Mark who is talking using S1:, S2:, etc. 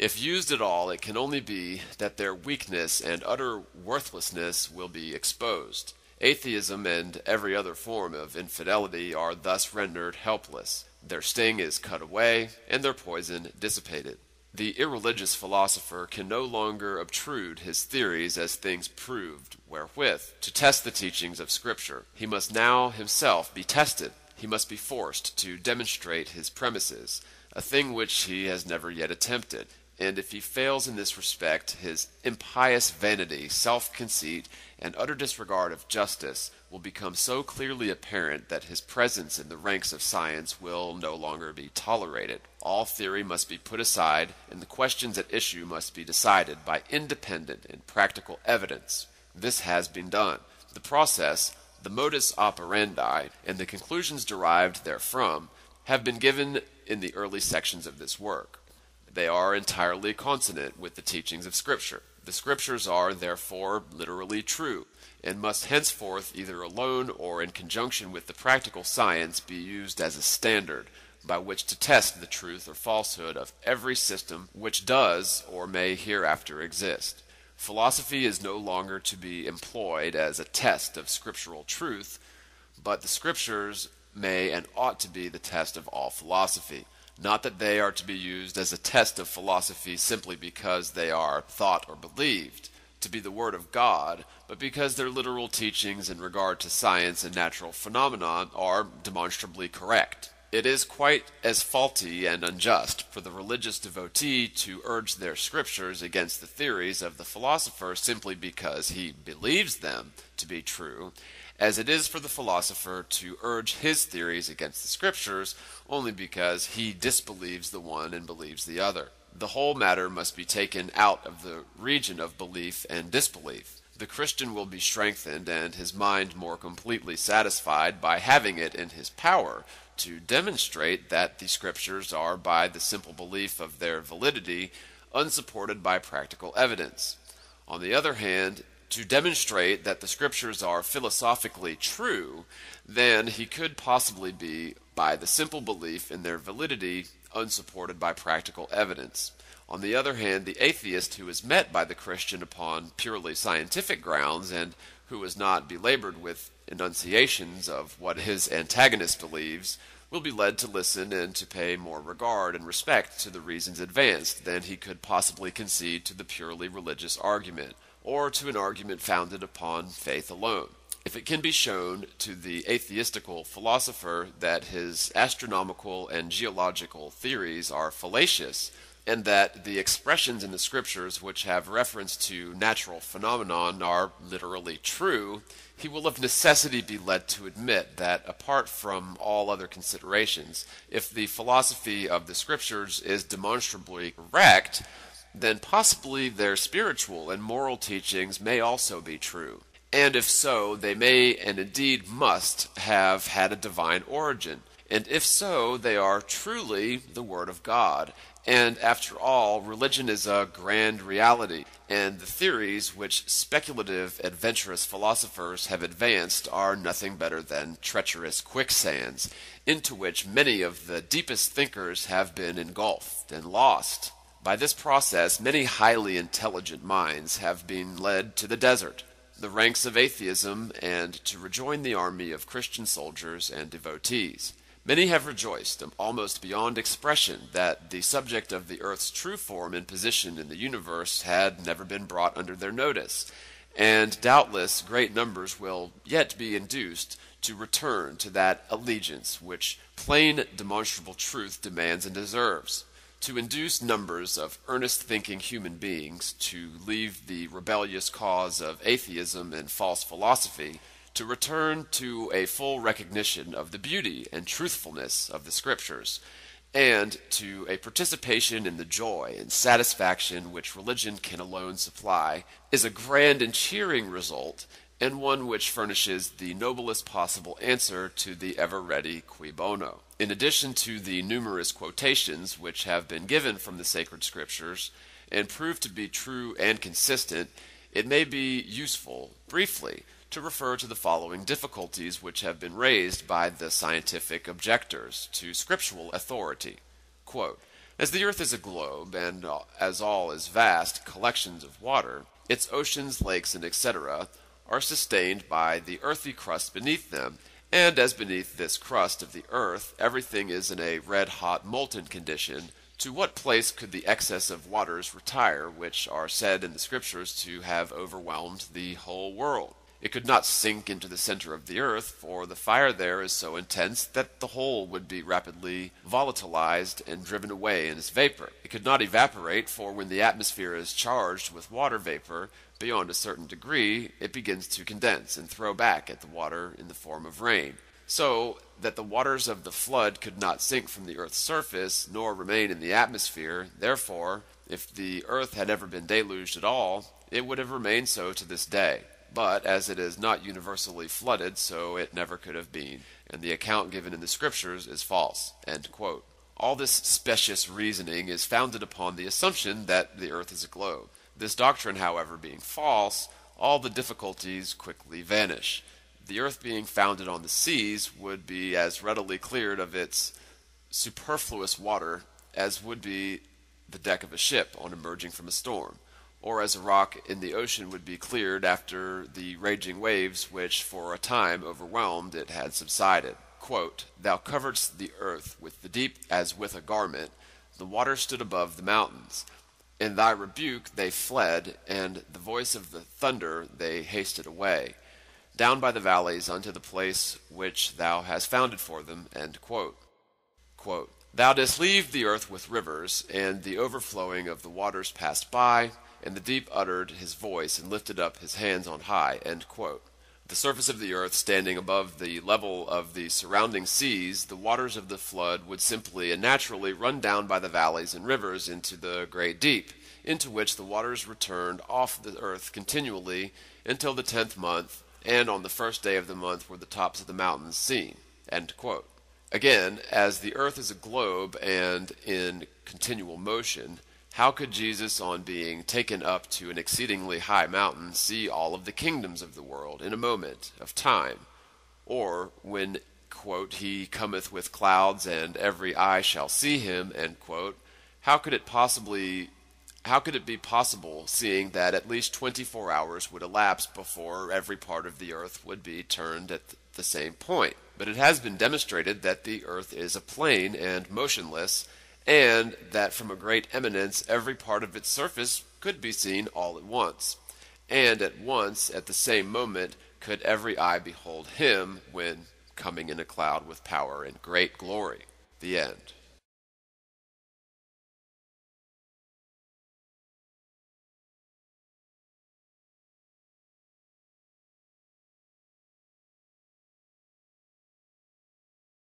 S1: If used at all, it can only be that their weakness and utter worthlessness will be exposed. Atheism and every other form of infidelity are thus rendered helpless. Their sting is cut away, and their poison dissipated. The irreligious philosopher can no longer obtrude his theories as things proved, wherewith to test the teachings of Scripture. He must now himself be tested. He must be forced to demonstrate his premises, a thing which he has never yet attempted and if he fails in this respect, his impious vanity, self conceit, and utter disregard of justice will become so clearly apparent that his presence in the ranks of science will no longer be tolerated. All theory must be put aside, and the questions at issue must be decided by independent and practical evidence. This has been done. The process, the modus operandi, and the conclusions derived therefrom have been given in the early sections of this work. They are entirely consonant with the teachings of Scripture. The Scriptures are, therefore, literally true, and must henceforth, either alone or in conjunction with the practical science, be used as a standard by which to test the truth or falsehood of every system which does or may hereafter exist. Philosophy is no longer to be employed as a test of scriptural truth, but the Scriptures may and ought to be the test of all philosophy. Not that they are to be used as a test of philosophy simply because they are thought or believed to be the Word of God, but because their literal teachings in regard to science and natural phenomena are demonstrably correct. It is quite as faulty and unjust for the religious devotee to urge their scriptures against the theories of the philosopher simply because he believes them to be true, as it is for the philosopher to urge his theories against the scriptures only because he disbelieves the one and believes the other. The whole matter must be taken out of the region of belief and disbelief. The Christian will be strengthened and his mind more completely satisfied by having it in his power to demonstrate that the Scriptures are, by the simple belief of their validity, unsupported by practical evidence. On the other hand, to demonstrate that the scriptures are philosophically true, then he could possibly be, by the simple belief in their validity, unsupported by practical evidence. On the other hand, the atheist who is met by the Christian upon purely scientific grounds and who is not belabored with enunciations of what his antagonist believes will be led to listen and to pay more regard and respect to the reasons advanced than he could possibly concede to the purely religious argument or to an argument founded upon faith alone. If it can be shown to the atheistical philosopher that his astronomical and geological theories are fallacious, and that the expressions in the scriptures which have reference to natural phenomenon are literally true, he will of necessity be led to admit that apart from all other considerations, if the philosophy of the scriptures is demonstrably correct, then possibly their spiritual and moral teachings may also be true. And if so, they may and indeed must have had a divine origin. And if so, they are truly the Word of God. And after all, religion is a grand reality, and the theories which speculative, adventurous philosophers have advanced are nothing better than treacherous quicksands, into which many of the deepest thinkers have been engulfed and lost. By this process, many highly intelligent minds have been led to the desert, the ranks of atheism, and to rejoin the army of Christian soldiers and devotees. Many have rejoiced, um, almost beyond expression, that the subject of the earth's true form and position in the universe had never been brought under their notice, and doubtless great numbers will yet be induced to return to that allegiance which plain demonstrable truth demands and deserves to induce numbers of earnest thinking human beings to leave the rebellious cause of atheism and false philosophy, to return to a full recognition of the beauty and truthfulness of the Scriptures, and to a participation in the joy and satisfaction which religion can alone supply, is a grand and cheering result and one which furnishes the noblest possible answer to the ever ready cui bono. In addition to the numerous quotations which have been given from the sacred scriptures and proved to be true and consistent, it may be useful, briefly, to refer to the following difficulties which have been raised by the scientific objectors to scriptural authority. Quote, As the earth is a globe, and as all is vast collections of water, its oceans, lakes, and etc. are sustained by the earthy crust beneath them, and as beneath this crust of the earth everything is in a red hot molten condition, to what place could the excess of waters retire, which are said in the Scriptures to have overwhelmed the whole world? It could not sink into the center of the earth, for the fire there is so intense that the whole would be rapidly volatilized and driven away in its vapor. It could not evaporate, for when the atmosphere is charged with water vapor, beyond a certain degree, it begins to condense and throw back at the water in the form of rain so that the waters of the flood could not sink from the earth's surface, nor remain in the atmosphere. Therefore, if the earth had ever been deluged at all, it would have remained so to this day. But as it is not universally flooded, so it never could have been, and the account given in the Scriptures is false. All this specious reasoning is founded upon the assumption that the earth is a globe. This doctrine, however, being false, all the difficulties quickly vanish the earth being founded on the seas would be as readily cleared of its superfluous water as would be the deck of a ship on emerging from a storm, or as a rock in the ocean would be cleared after the raging waves which for a time overwhelmed it had subsided. Quote, Thou coveredst the earth with the deep as with a garment, the water stood above the mountains. In thy rebuke they fled, and the voice of the thunder they hasted away down by the valleys unto the place which thou hast founded for them. Quote. Quote, thou didst leave the earth with rivers, and the overflowing of the waters passed by, and the deep uttered his voice and lifted up his hands on high. The surface of the earth standing above the level of the surrounding seas, the waters of the flood would simply and naturally run down by the valleys and rivers into the great deep, into which the waters returned off the earth continually until the tenth month and on the first day of the month were the tops of the mountains seen. Again, as the earth is a globe and in continual motion, how could Jesus, on being taken up to an exceedingly high mountain, see all of the kingdoms of the world in a moment of time? Or when, quote, he cometh with clouds and every eye shall see him, quote, how could it possibly how could it be possible, seeing that at least 24 hours would elapse before every part of the earth would be turned at the same point? But it has been demonstrated that the earth is a plane and motionless, and that from a great eminence every part of its surface could be seen all at once. And at once, at the same moment, could every eye behold him when coming in a cloud with power and great glory. The end.